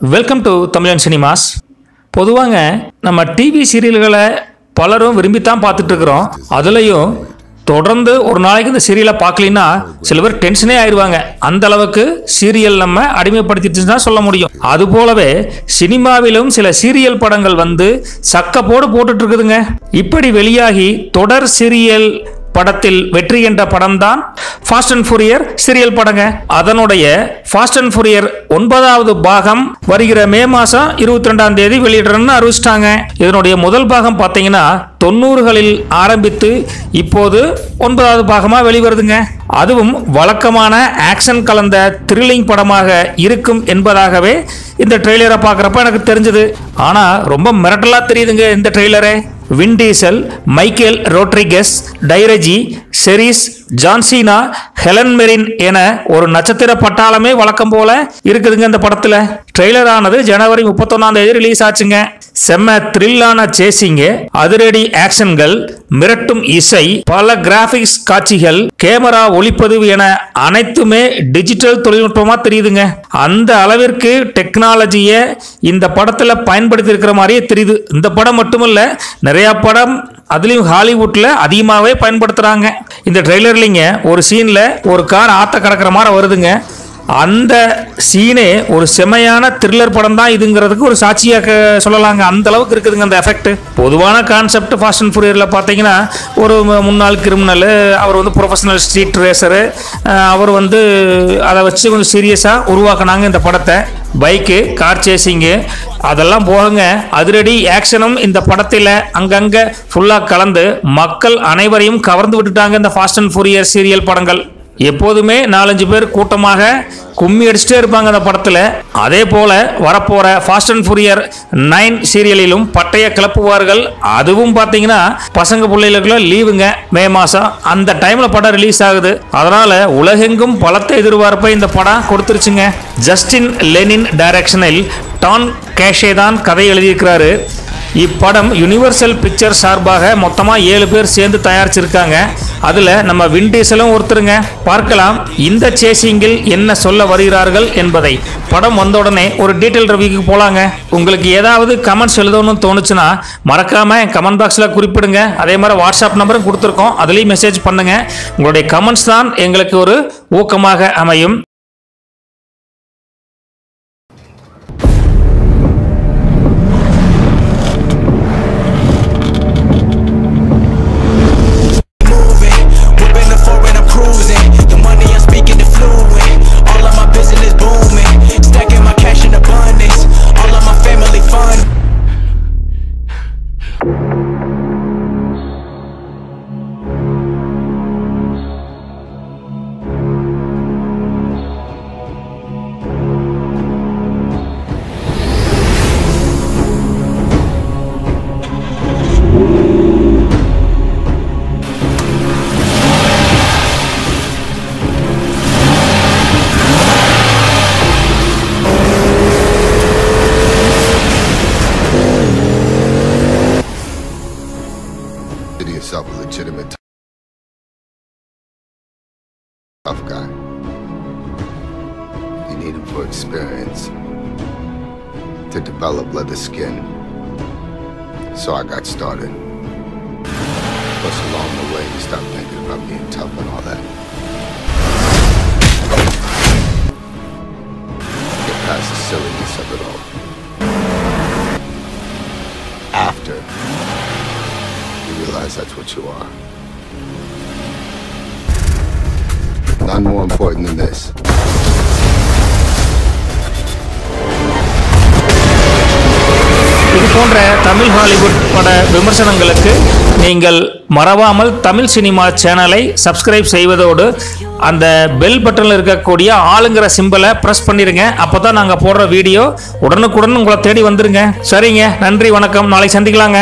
Welcome to Tamilan cinemas பொதுவாங்க நம்ம TV சீரியல்களை பலரும் விரும்பித்தான் பார்த்துட்ருக்குறோம். அதுலேயும் தொடர்ந்து ஒரு நாளைக்கு இந்த சீரியலை பார்க்கலின்னா சில பேர் டென்ஷனே ஆயிடுவாங்க. அந்த அளவுக்கு சீரியல் நம்ம அடிமைப்படுத்திட்டு தான் சொல்ல முடியும். அது போலவே சினிமாவிலும் சில சீரியல் படங்கள் வந்து சக்கப்போடு போட்டுட்டு இருக்குதுங்க இப்படி வெளியாகி தொடர் சீரியல் படத்தில் வெற்றி என்ற படம் தான் ஃபாஸ்ட் அண்ட் ஃபுரியர் சீரியல் படங்க. அதனுடைய ஃபாஸ்ட் அண்ட் ஃபுரியர் ஒன்பதாவது பாகம் வருகிற மே மாதம் இருபத்தி ரெண்டாம் தேதி வெளியிடுறேன்னு அறிவிச்சிட்டாங்க. இதனுடைய முதல் பாகம் பார்த்தீங்கன்னா தொண்ணூறுகளில் ஆரம்பித்து இப்போது ஒன்பதாவது பாகமாக வெளிவருதுங்க. அதுவும் வழக்கமான ஆக்ஷன் கலந்த த்ரில்லிங் படமாக இருக்கும் என்பதாகவே இந்த ட்ரெய்லரை பார்க்குறப்ப எனக்கு தெரிஞ்சது. ஆனால் ரொம்ப மிரட்டலாக தெரியுதுங்க இந்த ட்ரெய்லரே Vin Diesel Michael Rodriguez டைரஜி Charlize John Cena Helen Mirren என ஒரு நட்சத்திர பட்டாளமே வழக்கம் போல இருக்குதுங்க இந்த படத்தில். ட்ரெய்லர் ஆனது ஜனவரி முப்பத்தொன்னாம் தேதி ரிலீஸ் ஆச்சுங்க. செம்ம த்ரில்லான சேசிங்க அதிரடி ஆக்ஷன்கள் மிரட்டும் இசை பல கிராபிக்ஸ் காட்சிகள் கேமரா ஒளிப்பதிவு என அனைத்துமே டிஜிட்டல் தொழில்நுட்பமா தெரியுதுங்க. அந்த அளவிற்கு டெக்னாலஜியை இந்த படத்துல பயன்படுத்தி இருக்கிற மாதிரியே தெரியுது. இந்த படம் மட்டுமல்ல நிறைய படம் அதுலேயும் ஹாலிவுட்டில் அதிகமாகவே பயன்படுத்துகிறாங்க இந்த ட்ரெய்லர்லிங்க ஒரு சீனில் ஒரு கார் ஆற்ற கடக்கிற மாதிரி வருதுங்க. அந்த சீனே ஒரு செமையான த்ரில்லர் படம் தான் இதுங்கிறதுக்கு ஒரு சாட்சியாக சொல்லலாங்க. அந்த அளவுக்கு இருக்குதுங்க அந்த எஃபெக்ட் பொதுவான கான்செப்ட் ஃபாஸ்ட் அண்ட் ஃபுரியரில் பார்த்தீங்கன்னா ஒரு முன்னாள் கிரிமினல் அவர் வந்து ப்ரொஃபஷனல் ஸ்ட்ரீட் ரேசரு அவர் வந்து அதை வச்சு கொஞ்சம் சீரியஸாக உருவாக்குனாங்க இந்த படத்தை. பைக்கு கார் சேசிங்கு அதெல்லாம் போகுங்க அதிரடி ஆக்ஷனும் இந்த படத்தில் அங்கங்கே ஃபுல்லாக கலந்து மக்கள் அனைவரையும் கவர்ந்து விட்டுட்டாங்க இந்த ஃபாஸ்ட் அண்ட் ஃபுரியர் சீரியல் படங்கள். எப்போதுமே நாலஞ்சு பேர் கூட்டமாக கும்மி அடிச்சுட்டே இருப்பாங்க அந்த படத்தில். அதே போல் வரப்போகிற ஃபாஸ்ட் அண்ட் ஃபுரியர் நைன் சீரியலிலும் பட்டைய கிளப்புவார்கள். அதுவும் பார்த்தீங்கன்னா பசங்க பிள்ளைகளுக்குலாம் லீவுங்க மே மாதம் அந்த டைமில் படம் ரிலீஸ் ஆகுது. அதனால் உலகெங்கும் பலத்த எதிர்பார்ப்பை இந்த படம் கொடுத்துருச்சுங்க. ஜஸ்டின் லெனின் டைரக்ஷனில் டான் கேஷே தான் கதை எழுதியிருக்கிறாரு. இப்படம் யுனிவர்சல் பிக்சர் சார்பாக மொத்தமாக ஏழு பேர் சேர்ந்து தயாரிச்சிருக்காங்க. அதில் நம்ம விண்டீசலும் ஒருத்தருங்க. பார்க்கலாம் இந்த சேசிங்கில் என்ன சொல்ல வருகிறார்கள் என்பதை. படம் வந்த உடனே ஒரு டீட்டெயில் ரிவ்யூக்கு போகலாங்க உங்களுக்கு ஏதாவது கமெண்ட்ஸ் எழுதணும்னு தோணுச்சுன்னா மறக்காமல் கமெண்ட் பாக்ஸில் குறிப்பிடுங்க. அதே மாதிரி வாட்ஸ்அப் நம்பரும் கொடுத்துருக்கோம். அதுலேயும் மெசேஜ் பண்ணுங்கள் உங்களுடைய கமெண்ட்ஸ் தான் எங்களுக்கு ஒரு ஊக்கமாக அமையும். Yourself a legitimate tough guy. You need him for experience to develop leather skin. So I got started. Plus, along the way, you stop thinking about being tough and all that. Get past the silliness of it all. Realize that's what you are. None more important than this. இது போன்ற Tamil Hollywood பட விமர்சனங்களுக்கு நீங்கள் மறவாமல் Tamil cinema சேனலை subscribe செய்வதோடு அந்த bell பட்டனில் இருக்கக்கூடிய ஆளுங்கிற சிம்பலை ப்ரெஸ் பண்ணிடுங்க அப்போ தான் நாங்கள் போடுற வீடியோ உடனுக்குடன் உங்களை தேடி வந்துருங்க சரிங்க நன்றி வணக்கம் நாளை சந்திக்கலாங்க